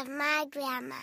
of my grandma.